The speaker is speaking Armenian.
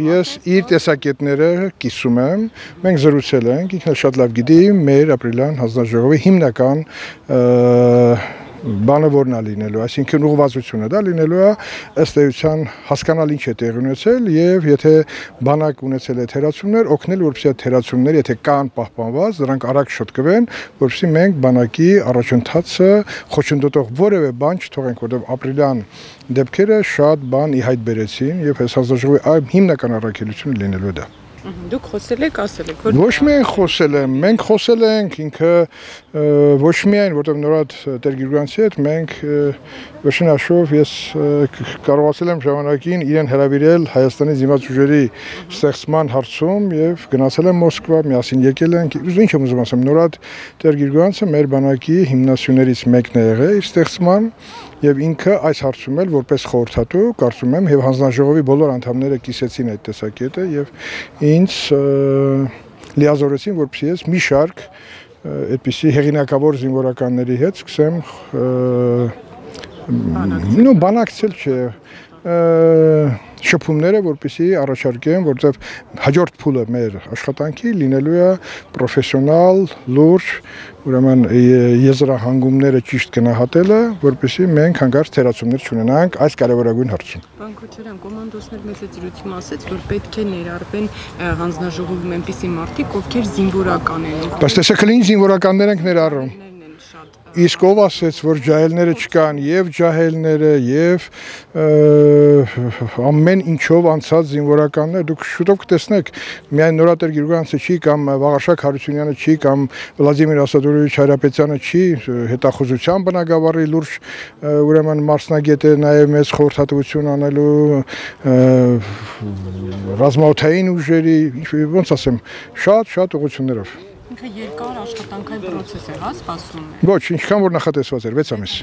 Ես իր տեսակետները կիսում եմ, մենք զրուցել ենք, ինքն շատ լավ գիտի մեր ապրիլյան հանձնաժողովի հիմնական բանը որն է լինելու, այսինքն ուղղվածությունը դա լինելու է ըստ էության հասկանալ ինչ է տեղի ունեցել եւ եթե բանակ ունեցել է թերացումներ, օգնել որպեսզի այդ թերացումները, եթե կան պահպանված, դրանք արագ շտկվեն, որպեսզի մենք բանակի առաջընթացը խոչընդոտող որևէ բան չթողենք, որովհետեւ ապրիլյան դեպքերը շատ բան ի հայտ բերեցին եւ հանձնաժողովի հիմնական առաքելությունը լինելու է դա։ Դուք խոսել եք, ասել եք, որ Ոչ միայն խոսել եմ, մենք խոսել ենք, ինքը ոչ միայն, որտեղ նորած Տեր Գիրգյանցի հետ մենք վերջնաշով ես կարողացել եմ ժամանակին իրեն հրավիրել Հայաստանի զինված ուժերի ստեղծման հարցում եւ գնացել եմ Մոսկվա, միասին եկել ենք։ Ինչ եմ ուզում ասեմ, նորած Տեր Գիրգյանցը մեր բանակի հիմնասյուներից մեկն է եղել իր ստեղծման եւ ինքը այս հարցում էլ որպես խորհրդատու կարծում եմ եւ հանձնաժողովի բոլոր անդամները կիսեցին այդ տեսակետը եւ ինձ լիազորեցին որպեսզի ես մի շարք այդպիսի հեղինակավոր զինվորականների հետ սկսեմ նո բանակցել չէ շփումները, որպեսի առաջարկեմ, որտեղ հաջորդ փուլը մեր աշխատանքի լինելու է պրոֆեսիոնալ, լուրջ, ուրեմն եզրահանգումները ճիշտ գնահատելը, որպեսի մենք հանգարց թերացումներ չունենանք այս կարևորագույն հարցում։ Պարոն Քոչարյան, կոմանդոսներ մեծ ծրությունում ասեց, որ պետք է ներառվեն հանձնաժողովում այնպիսի մարդիկ, ովքեր զինվորական են։ Բայց տեսեք, ինչ զինվորականներ ենք ներառում իսկ ով ասեց, որ ջահելները չկան, եւ ջահելները, եւ ամեն ինչով անցած զինվորականներ, դուք շուտով կտեսնեք, միայն Նորատեր Գիրգանցը չի կամ Վաղարշակ Հարությունյանը չի կամ Վլադիմիր Ասադորովիչ Հարապետյանը չի, հետախուզության բնակավարի լուրջ ուրեմն մասնագետ է նաեւ մեծ խորհրդատվություն անելու ռազմաօթային ուժերի, ոնց ասեմ, շատ շատ ուղություններով ինքը երկար աշխատանքային process է, հա, սպասում է։ Ոչ, ինչքան որ նախատեսված էր 6 ամիս։